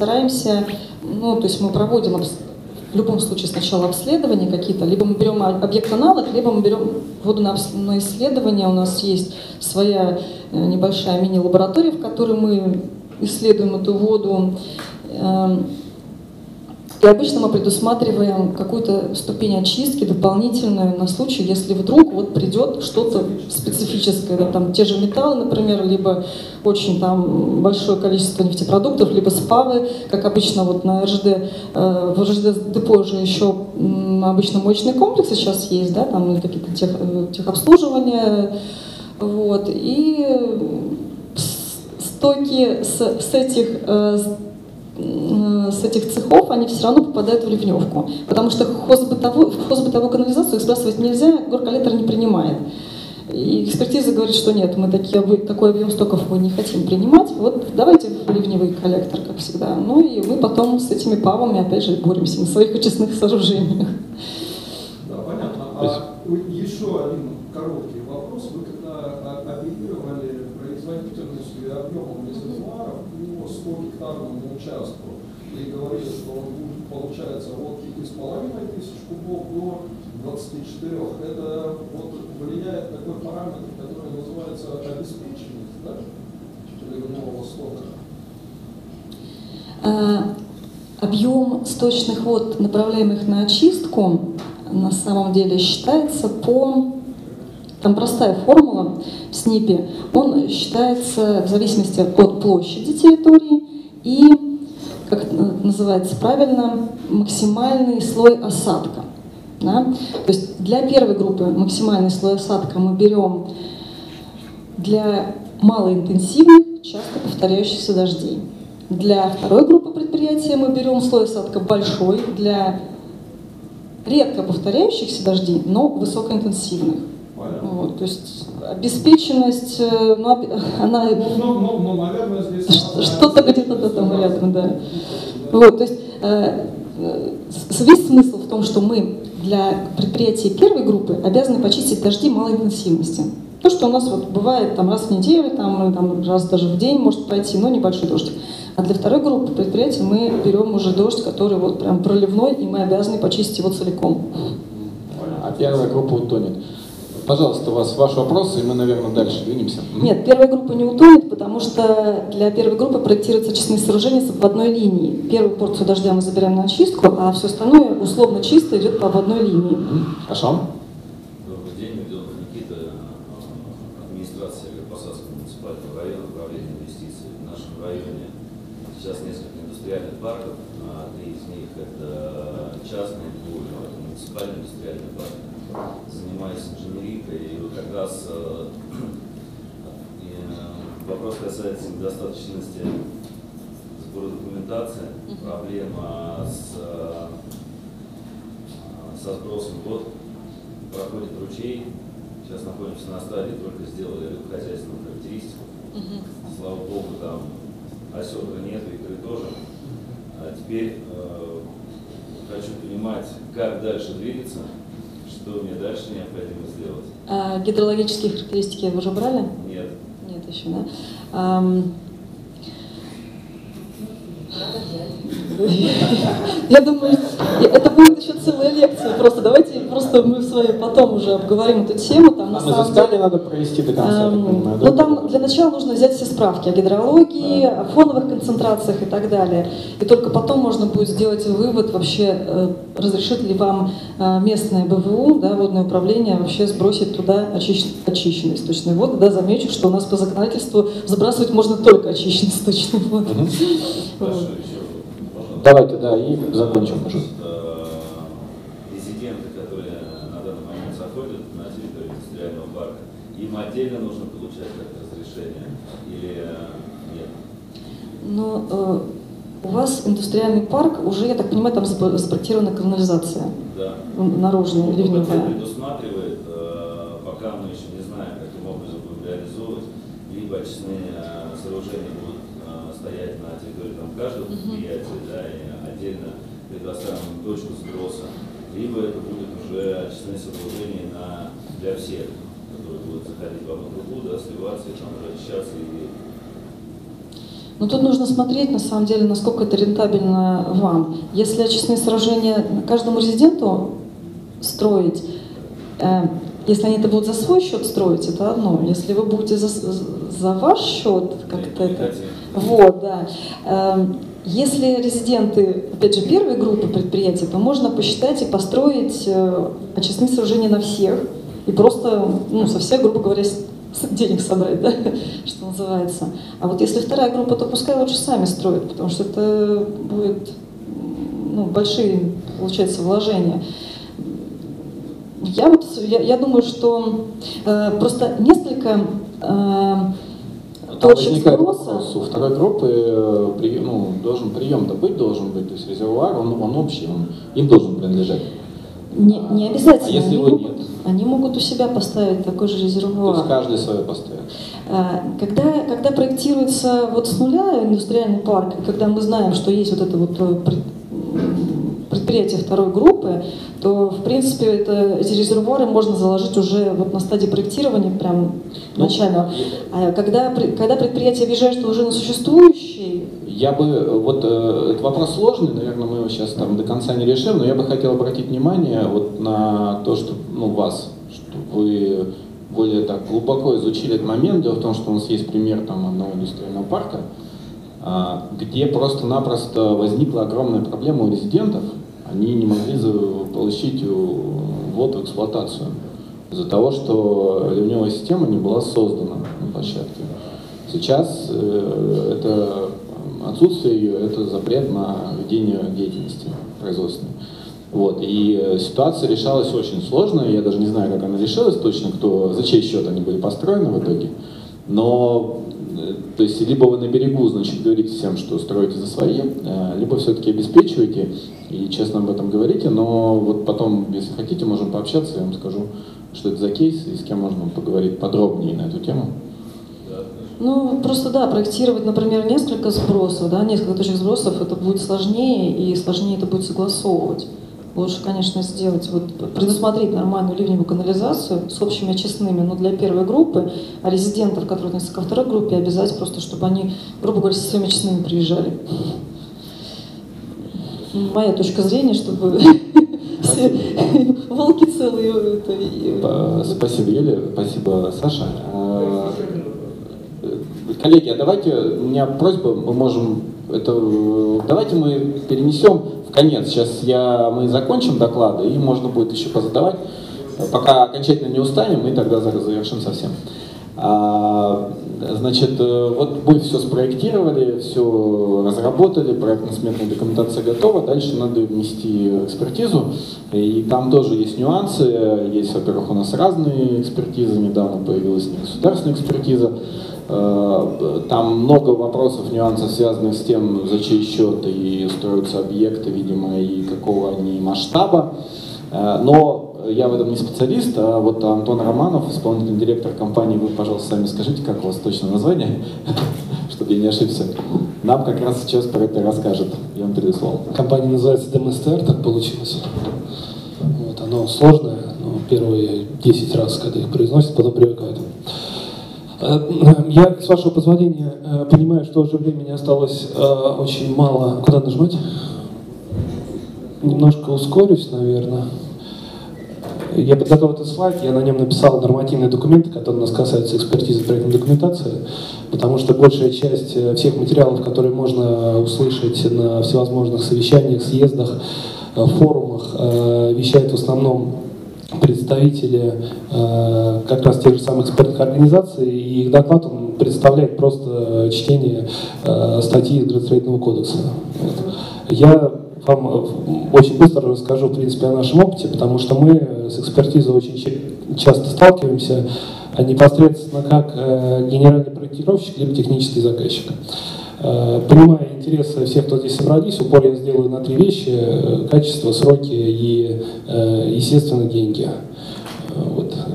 стараемся, ну, то есть мы проводим в любом случае сначала обследования какие-то, либо мы берем объект-аналог, либо мы берем воду на исследование. У нас есть своя э, небольшая мини-лаборатория, в которой мы исследуем эту воду. И обычно мы предусматриваем какую-то ступень очистки дополнительную на случай, если вдруг вот придет что-то специфическое, да, там те же металлы, например, либо очень там большое количество нефтепродуктов, либо спавы, как обычно вот на РЖД, э, в РЖД депо же еще обычно моечные комплексы сейчас есть, да, там какие-то тех, э, техобслуживания, вот, и стоки с, с этих э, с этих цехов, они все равно попадают в ливневку. Потому что хозбытовую, в хозбытовую канализацию их сбрасывать нельзя, горколлектор не принимает. И экспертиза говорит, что нет, мы такие, такой объем стоков мы не хотим принимать, вот давайте в ливневый коллектор, как всегда. Ну и мы потом с этими павами опять же боремся на своих очистных сооружениях. Да, понятно. А еще один короткий вопрос. Вы когда оперировали производительностью и объемом резервуаров по 100 гектарному участку и говорили, что он получается, от 5,5 тысяч кубов до 24. Это вот влияет такой параметр, который называется обеспеченность, да, ливневого стока. А, объем сточных вод, направляемых на очистку, на самом деле считается по там простая формула в СНИПе. Он считается в зависимости от площади территории и, называется правильно, максимальный слой осадка. Да? То есть для первой группы максимальный слой осадка мы берем для малоинтенсивных, часто повторяющихся дождей. Для второй группы предприятия мы берем слой осадка большой, для редко повторяющихся дождей, но высокоинтенсивных. То есть обеспеченность, э, ну, она ну, ну, ну, наверное, здесь что-то где-то там рядом, да. Вот, то есть э, э, весь смысл в том, что мы для предприятий первой группы обязаны почистить дожди малой интенсивности. То, что у нас вот бывает там раз в неделю, там, там раз даже в день может пойти, но небольшой дождь. А для второй группы предприятий мы берем уже дождь, который вот прям проливной, и мы обязаны почистить его целиком. А первая группа утонет. Пожалуйста, у вас ваш вопрос, и мы, наверное, дальше двинемся. Нет, первая группа не утонет, потому что для первой группы проектируются очистные сооружения с обводной линией. Первую порцию дождя мы забираем на очистку, а все остальное условно чисто идет по обводной линии. Хорошо. Добрый день, Медонов Никита, администрация Посадского муниципального района, управление инвестиций. В нашем районе сейчас несколько индустриальных парков, а три из них это частные, двое, это муниципальный индустриальный парк занимаюсь инженерикой, и вот как раз э, э, вопрос касается недостаточности сбора документации, проблема с, э, со сбросом вод, проходит ручей, на стадии, только сделали хозяйственную характеристику, слава богу, там осетра нет, икры тоже. А теперь э, хочу понимать, как дальше двигаться, что мне дальше необходимо сделать? А, гидрологические характеристики вы уже брали? Нет. Нет еще, да? А, я думаю, это будет еще целая лекция. Просто давайте просто мы вами потом уже обговорим эту тему. Там, на а самом деле, надо провести до конца, эм, понимаю, да? Ну там для начала нужно взять все справки о гидрологии, да. о фоновых концентрациях и так далее. И только потом можно будет сделать вывод вообще, э, разрешит ли вам э, местное БВУ, да, водное управление вообще сбросить туда очищенные, очищенные сточные воды. Да, замечу, что у нас по законодательству забрасывать можно только очищенные сточные воды. Угу. Вот. Давайте, да, и закончим. Резиденты, которые на данный момент заходят на территорию индустриального парка, им отдельно нужно получать как разрешение или нет? Ну, э, у вас индустриальный парк, уже, я так понимаю, там запроектирована канализация. Да. Наружная, ливневая. предусматривает, э, пока мы еще не знаем, каким образом будем реализовывать, либо очистные э, сооружения будут э, стоять на территории там, каждого предприятия, да, и отдельно предоставим точку сброса, либо это будет уже очистные сооружения на, для всех, которые будут заходить в одну трубу, да, сливаться и там уже очищаться и Но тут нужно смотреть, на самом деле, насколько это рентабельно вам. Если очистные сооружения каждому резиденту строить, э, если они это будут за свой счет строить, это одно. Если вы будете за, за ваш счет как-то это... Вот, да. Эм, если резиденты, опять же, первой группы предприятий, то можно посчитать и построить э, очистные сооружения на всех и просто, ну, со всех, грубо говоря, денег собрать, да, что называется. А вот если вторая группа, то пускай лучше сами строят, потому что это будет ну, большие, получается, вложения. Я вот, я, я думаю, что э, просто несколько э, точек сброса... У второй группы э, при, ну, должен прием-то быть, должен быть, то есть резервуар, он, он общий, он им должен принадлежать. Не, не обязательно. А если его нет? Они могут у себя поставить такой же резервуар. То есть каждый свое поставит. А, когда, когда проектируется вот с нуля индустриальный парк, когда мы знаем, что есть вот это вот э, предприятие второй группы, то, в принципе, это, эти резервуары можно заложить уже вот на стадии проектирования, прям ну, начального. А когда, когда предприятие въезжает уже на существующий... Я бы, вот э, этот вопрос сложный, наверное, мы его сейчас там до конца не решим, но я бы хотел обратить внимание вот на то, что, ну, вас, что вы более так глубоко изучили этот момент. Дело в том, что у нас есть пример там одного индустриального парка, а, где просто-напросто возникла огромная проблема у резидентов. Они не могли получить ввод в эксплуатацию из-за того, что ливневая система не была создана на площадке. Сейчас э, это отсутствие ее – это запрет на ведение деятельности производственной. Вот. И ситуация решалась очень сложно, я даже не знаю, как она решилась точно, кто, за чей счет они были построены в итоге. Но Э, то есть либо вы на берегу, значит, говорите всем, что строите за свои, э, либо все-таки обеспечиваете и честно об этом говорите, но вот потом, если хотите, можем пообщаться, я вам скажу, что это за кейс и с кем можно поговорить подробнее на эту тему. Ну, просто да, проектировать, например, несколько сбросов, да, несколько точек сбросов, это будет сложнее, и сложнее это будет согласовывать. Лучше, конечно, сделать, вот, предусмотреть нормальную ливневую канализацию с общими очистными, но для первой группы, а резидентов, которые относятся ко второй группе, обязать просто, чтобы они, грубо говоря, с своими очистными приезжали. Моя точка зрения, чтобы все волки целые. Спасибо, Юлия, спасибо, Саша. Коллеги, а давайте, у меня просьба, мы можем это, давайте мы перенесем в конец. Сейчас я, мы закончим доклады, и можно будет еще позадавать. Пока окончательно не устанем, мы тогда завершим совсем. А, значит, э, вот мы все спроектировали, все разработали, проектно-сметная документация готова, дальше надо внести экспертизу, и там тоже есть нюансы, есть, во-первых, у нас разные экспертизы, недавно появилась государственная экспертиза, Э, там много вопросов, нюансов, связанных с тем, за чей счет и строятся объекты, видимо, и какого они масштаба. Э, но я в этом не специалист, а вот Антон Романов, исполнительный директор компании, вы, пожалуйста, сами скажите, как у вас точно название, чтобы я не ошибся. Нам как раз сейчас про это расскажет. Я вам передаю слово. Компания называется ДМСТР, так получилось. Вот, оно сложное, но первые 10 раз, когда их произносят, потом привыкают. Э, я, с вашего позволения, э, понимаю, что уже времени осталось э, очень мало. Куда нажимать? Немножко ускорюсь, наверное. Я подготовил этот слайд, я на нем написал нормативные документы, которые нас касаются экспертизы проектной документации, потому что большая часть всех материалов, которые можно услышать на всевозможных совещаниях, съездах, форумах, вещает в основном представители э, как раз тех же самых экспертных организаций, и их доклад он представляет просто чтение э, статьи из градостроительного кодекса. Я вам э, очень быстро расскажу, в принципе, о нашем опыте, потому что мы с экспертизой очень часто сталкиваемся а непосредственно как э, генеральный проектировщик либо технический заказчик. Э, понимая интересы всех, кто здесь собрались, упор я сделаю на три вещи. Э, качество, сроки и, э, естественно, деньги.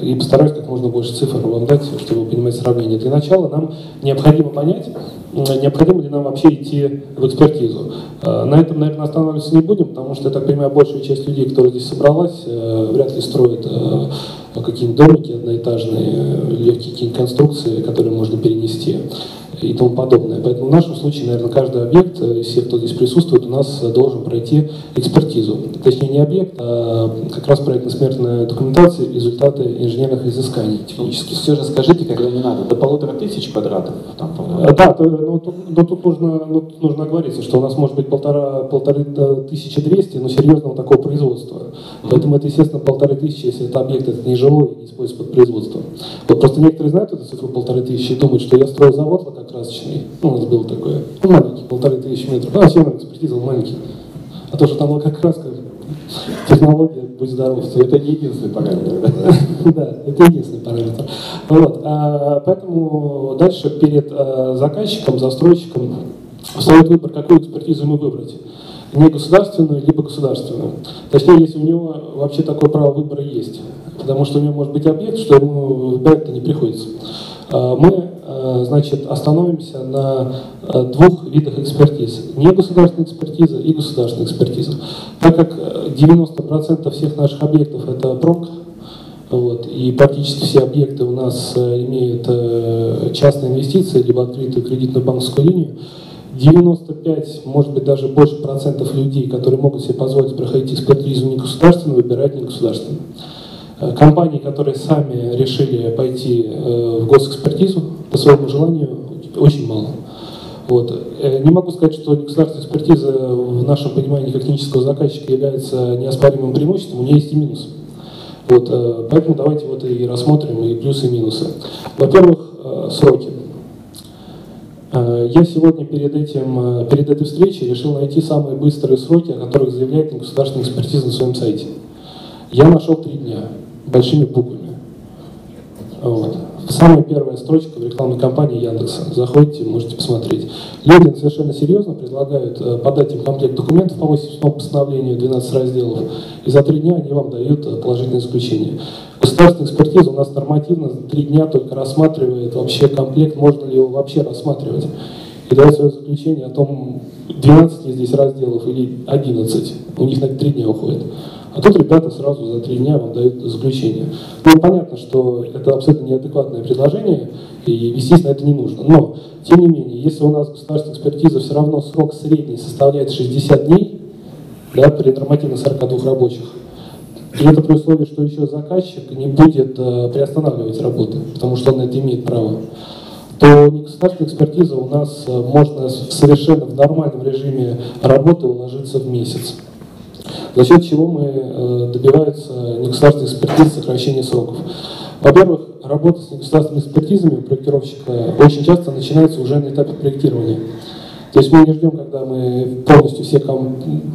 И постараюсь как можно больше цифр вам дать, чтобы понимать сравнение. Для начала нам необходимо понять, необходимо ли нам вообще идти в экспертизу. На этом, наверное, останавливаться не будем, потому что, я так понимаю, большая часть людей, которые здесь собралась, вряд ли строят какие-нибудь домики одноэтажные, легкие какие-нибудь конструкции, которые можно перенести. И тому подобное. Поэтому в нашем случае, наверное, каждый объект из всех, кто здесь присутствует, у нас должен пройти экспертизу. Точнее, не объект, а как раз проектно-смертная документация, результаты инженерных изысканий технических. Все же скажите, когда не надо, до полутора тысяч квадратов там, по Да, то, ну, тут, ну, тут нужно, ну, тут нужно оговориться, что у нас может быть полтора, полторы тысячи двести, но серьезного такого производства. Поэтому это, естественно, полторы тысячи, если это объект, это не жилой, не используется под производство. Вот просто некоторые знают эту цифру полторы тысячи и думают, что я строю завод лакокрасочный. Ну, у нас было такое. Ну, маленький, полторы тысячи метров. А, все экспертиза, он маленький. А то, что там лакокраска, технология, будь здоров. Это не единственный параметр. Да, это единственный параметр. Вот. А, поэтому дальше перед а, заказчиком, застройщиком встает выбор, какую экспертизу ему выбрать не государственную, либо государственную. Точнее, если у него вообще такое право выбора есть. Потому что у него может быть объект, что ему выбирать-то не приходится. А, мы, а, значит, остановимся на а, двух видах экспертиз. Не государственная экспертиза и государственная экспертиза. Так как 90% всех наших объектов это ПРОК, вот, и практически все объекты у нас имеют частные инвестиции, либо открытую кредитную банковскую линию, 95, может быть даже больше процентов людей, которые могут себе позволить проходить экспертизу не государственную, выбирают не государственную. Э, компании, которые сами решили пойти э, в госэкспертизу по своему желанию, очень мало. Вот. Э, не могу сказать, что государственная экспертиза в нашем понимании как технического заказчика является неоспоримым преимуществом, у нее есть и минус. Вот, поэтому давайте вот и рассмотрим и плюсы, и минусы. Во-первых, сроки. Я сегодня перед, этим, перед этой встречей решил найти самые быстрые сроки, о которых заявляет государственная экспертиза на своем сайте. Я нашел три дня большими буквами. Вот. Самая первая строчка в рекламной кампании Яндекса. Заходите, можете посмотреть. Люди совершенно серьезно предлагают э, подать им комплект документов по 87 постановлению, 12 разделов, и за три дня они вам дают э, положительное заключение. Государственная экспертиза у нас нормативно три дня только рассматривает вообще комплект, можно ли его вообще рассматривать. И дает свое заключение о том, 12 здесь разделов или 11. У них на три дня уходит. А тут ребята сразу за три дня вам дают заключение. Ну, понятно, что это абсолютно неадекватное предложение, и вестись на это не нужно. Но, тем не менее, если у нас государственная экспертиза все равно срок средний составляет 60 дней, да, при нормативно 42 рабочих, и это при условии, что еще заказчик не будет э, приостанавливать работы, потому что он на это имеет право, то государственная экспертиза у нас э, можно совершенно в нормальном режиме работы уложиться в месяц за счет чего мы э, добиваются негосударственной экспертизы сокращения сроков. Во-первых, работа с негосударственными экспертизами у проектировщика очень часто начинается уже на этапе проектирования. То есть мы не ждем, когда мы полностью все,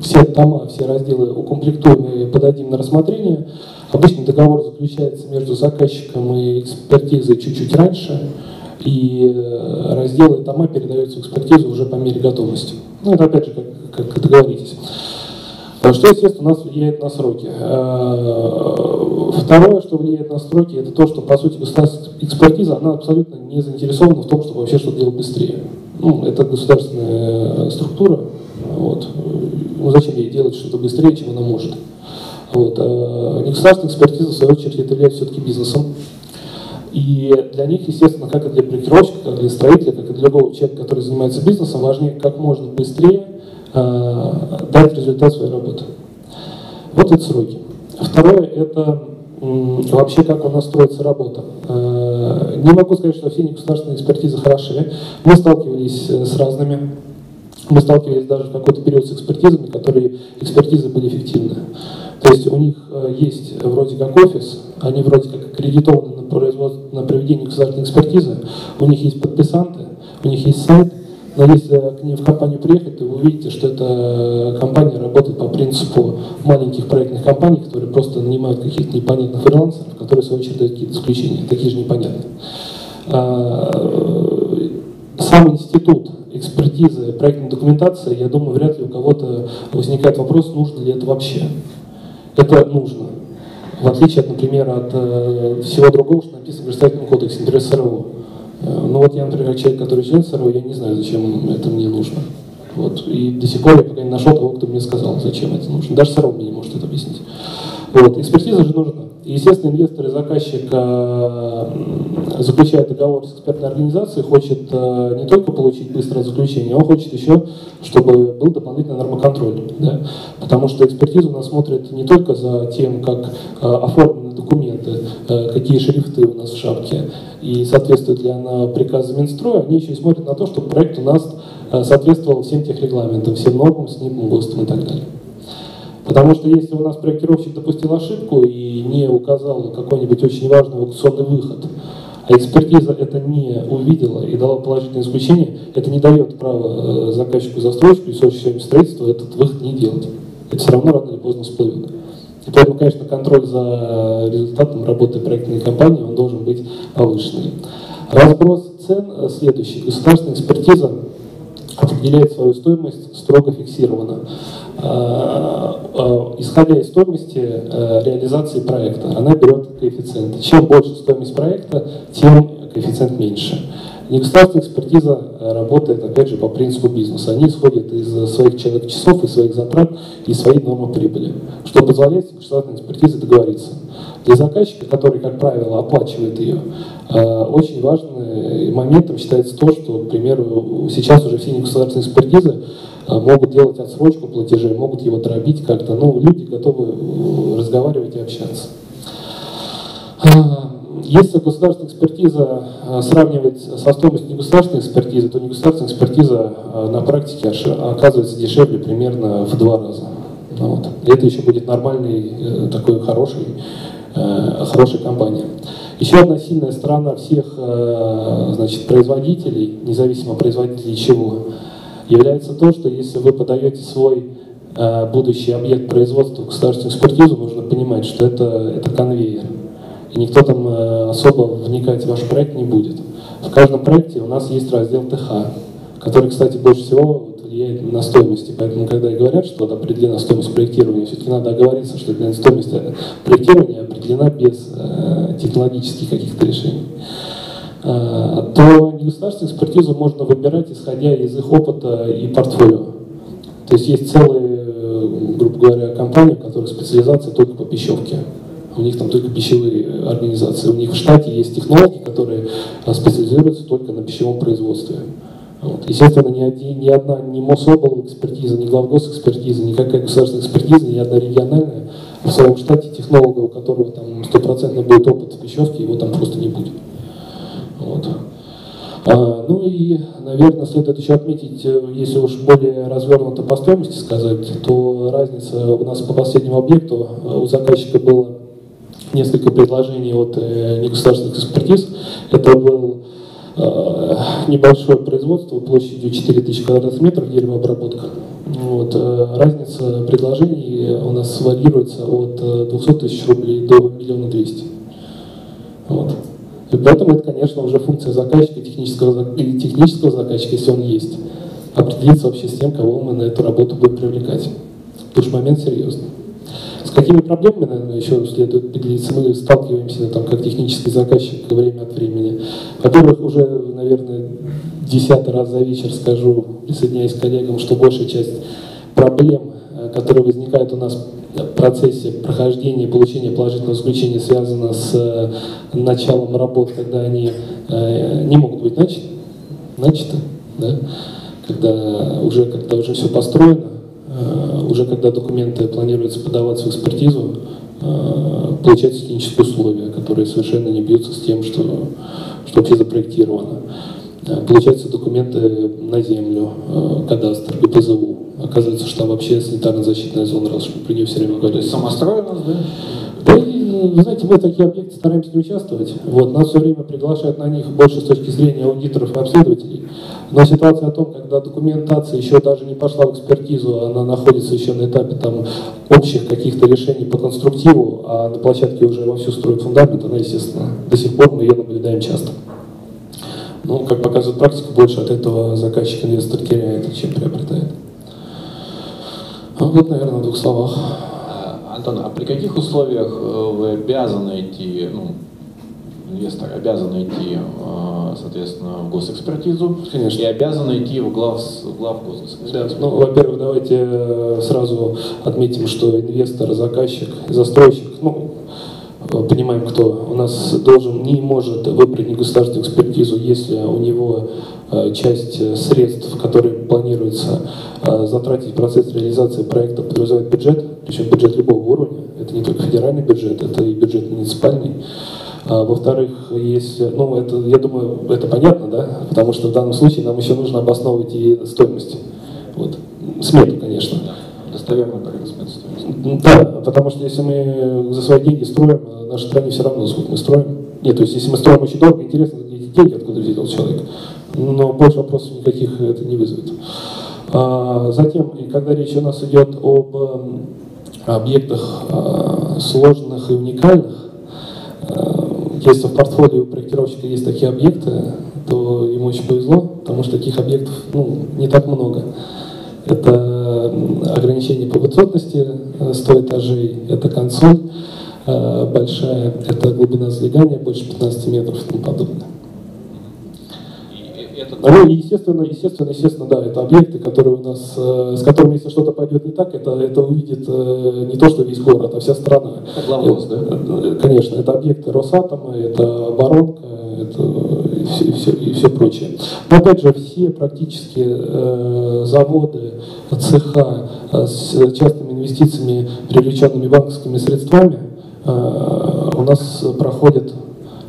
все тома, все разделы укомплектуем и подадим на рассмотрение. Обычно договор заключается между заказчиком и экспертизой чуть-чуть раньше, и э, разделы и тома передаются в экспертизу уже по мере готовности. Ну, это опять же, как, как договоритесь. Что, естественно, у нас влияет на сроки. Э, второе, что влияет на сроки, это то, что, по сути, государственная экспертиза, она абсолютно не заинтересована в том, чтобы вообще что-то делать быстрее. Ну, это государственная структура, вот. Ну, зачем ей делать что-то быстрее, чем она может? Вот. А негосударственная экспертиза, в свою очередь, это является все-таки бизнесом. И для них, естественно, как и для проектировщика, как и для строителя, как и для любого человека, который занимается бизнесом, важнее как можно быстрее Э, дать результат своей работы. Вот эти сроки. Второе – это вообще как у нас строится работа. Э, не могу сказать, что все негосударственные экспертизы хороши. Мы сталкивались э, с разными. Мы сталкивались даже в какой-то период с экспертизами, которые экспертизы были эффективны. То есть у них есть вроде как офис, они вроде как аккредитованы на, производство, на проведение государственной экспертизы, у них есть подписанты, у них есть сайт, но если к ним в компанию приехать, то вы увидите, что эта компания работает по принципу маленьких проектных компаний, которые просто нанимают каких-то непонятных фрилансеров, которые в свою очередь дают какие-то исключения, такие же непонятные. А, сам институт экспертизы проектной документации, я думаю, вряд ли у кого-то возникает вопрос, нужно ли это вообще. Это нужно. В отличие, от, например, от э, всего другого, что написано в гражданском кодексе, например, СРО. Э, ну вот я, например, человек, который член СРО, я не знаю, зачем это мне нужно. Вот. И до сих пор я пока не нашел того, кто мне сказал, зачем это нужно. Даже СРО мне не может это объяснить. Вот. Экспертиза же нужна. Естественно, инвестор и заказчик э, заключает договор с экспертной организацией, хочет э, не только получить быстрое заключение, он хочет еще, чтобы был дополнительный нормоконтроль. Да? Потому что экспертиза у нас смотрит не только за тем, как э, оформлены документы, какие шрифты у нас в шапке, и соответствует ли она приказу Минстроя, они еще и смотрят на то, чтобы проект у нас соответствовал всем тех регламентам, всем нормам, СНИПам, ГОСТам и так далее. Потому что если у нас проектировщик допустил ошибку и не указал какой-нибудь очень важный аукционный выход, а экспертиза это не увидела и дала положительное заключение, это не дает права э, заказчику застройщику и совершающему строительство этот выход не делать. Это все равно рано или поздно всплывет. И поэтому, конечно, контроль за результатом работы проектной компании он должен быть повышенный. Разброс цен э, следующий. Государственная экспертиза определяет свою стоимость строго фиксированно. Э, э, исходя из стоимости э, реализации проекта, она берет коэффициент. Чем больше стоимость проекта, тем коэффициент меньше. Негосударственная экспертиза работает, опять же, по принципу бизнеса. Они исходят из своих человек-часов, из своих затрат и своей нормы прибыли, что позволяет государственной экспертизе договориться. Для заказчика, который, как правило, оплачивает ее, очень важным моментом считается то, что, к примеру, сейчас уже все негосударственные экспертизы могут делать отсрочку платежей, могут его дробить как-то. Ну, люди готовы э, разговаривать и общаться. А, если государственная экспертиза а, сравнивать со стоимостью негосударственной экспертизы, то негосударственная экспертиза на практике оказывается дешевле примерно в два раза. Ну вот. И это еще будет нормальный, э, такой хороший, э, хорошая компания. Еще одна сильная сторона всех значит, производителей, независимо производителей чего, является то, что если вы подаете свой э, будущий объект производства в государственную экспертизу, нужно понимать, что это, это конвейер. И никто там э, особо вникать в ваш проект не будет. В каждом проекте у нас есть раздел ТХ, который, кстати, больше всего влияет на стоимость. И поэтому, когда говорят, что определена стоимость проектирования, все-таки надо оговориться, что стоимость проектирования определена без э, технологических каких-то решений. Э, то негосударственную экспертизу можно выбирать, исходя из их опыта и портфолио. То есть есть целые, э, грубо говоря, компании, у которых специализация только по пищевке. У них там только пищевые организации. У них в штате есть технологи, которые э, специализируются только на пищевом производстве. Вот. Естественно, ни, один, ни одна, ни Мособл экспертиза, ни главгос экспертиза, никакая государственная экспертиза, ни одна региональная в своем штате технолога, у которого там стопроцентно будет опыт в пищевке, его там просто не будет. Вот. А, ну и, наверное, следует еще отметить, э, если уж более развернуто по стоимости сказать, то разница у нас по последнему объекту э, у заказчика было несколько предложений от э, негосударственных экспертиз. Это был небольшое производство площадью 4000 квадратных метров деревообработка. Вот, разница предложений у нас варьируется от 200 тысяч рублей до миллиона двести. Вот. И поэтому это, конечно, уже функция заказчика, технического, или технического заказчика, если он есть, определиться вообще с тем, кого мы на эту работу будем привлекать. Потому что момент серьезный. С какими проблемами, наверное, еще следует поделиться? Мы сталкиваемся там, как технический заказчик время от времени. Во-первых, уже, наверное, десятый раз за вечер скажу, присоединяясь к коллегам, что большая часть проблем, которые возникают у нас в процессе прохождения и получения положительного заключения связано с э, началом работ, когда они э, не могут быть начаты, начаты да? когда уже когда уже все построено, э, уже когда документы планируется подаваться в экспертизу, получаются технические условия, которые совершенно не бьются с тем, что, что вообще запроектировано. Получаются документы на землю, кадастр, ГПЗУ, Оказывается, что там вообще санитарно-защитная зона, раз при ней все время говорят. То есть самострой у нас, да? Да, и, вы знаете, мы в такие объекты стараемся не участвовать. Вот, нас все время приглашают на них больше с точки зрения аудиторов и обследователей. Но ситуация о том, когда документация еще даже не пошла в экспертизу, она находится еще на этапе там, общих каких-то решений по конструктиву, а на площадке уже вовсю строят фундамент, она, естественно, до сих пор мы ее наблюдаем часто. Ну, как показывает практика, больше от этого заказчик-инвестор теряет, чем приобретает. Ну, вот, наверное, в двух словах. А, Антон, а при каких условиях э, вы обязаны идти, ну, инвестор обязан идти, э, соответственно, в госэкспертизу Конечно. и обязан идти в глав, глав Да. Ну, во-первых, давайте э, сразу отметим, что инвестор, заказчик, застройщик, э, понимаем, кто у нас должен, не может выбрать негосударственную экспертизу, если у него э, часть э, средств, которые планируется затратить в процесс реализации проекта, подразумевает бюджет, причем бюджет любого уровня, это не только федеральный бюджет, это и бюджет муниципальный. А, во-вторых, если, ну, это, я думаю, это понятно, да, потому что в данном случае нам еще нужно обосновывать и стоимость. Вот. Смету, конечно. Достоверно происходит стоимость. Да, потому что если мы за свои деньги строим, нашей стране все равно, сколько мы строим. Нет, то есть если мы строим очень дорого, интересно, эти деньги, откуда взял человек. Но больше вопросов никаких это не вызовет. А, затем, когда речь у нас идет об объектах а, сложных и уникальных, а, если в портфолио проектировщика есть такие объекты, то ему очень повезло, потому что таких объектов ну, не так много. Это ограничение по высотности 100 э, этажей, это консоль э, большая, это глубина залегания больше 15 метров и тому подобное. Ну, естественно, естественно, естественно, да, это объекты, которые у нас, э, с которыми, если что-то пойдет не так, это, это увидит не то, что весь город, а вся страна. Это главвоз, да? Конечно, это объекты Росатома, это оборонка, это и все, и все, и все прочее. Но опять же, все практически э, заводы, цеха э, с частыми инвестициями, привлеченными банковскими средствами, э, у нас проходят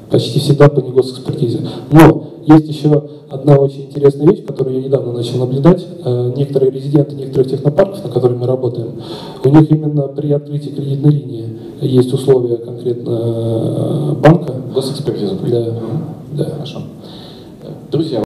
почти всегда по негосэкспертизе. Но есть еще одна очень интересная вещь, которую я недавно начал наблюдать. Э, некоторые резиденты некоторых технопарков, на которых мы работаем, у них именно при открытии кредитной линии есть условия конкретно э, банка. Госэкспертиза. Да. Да. Хорошо. Друзья,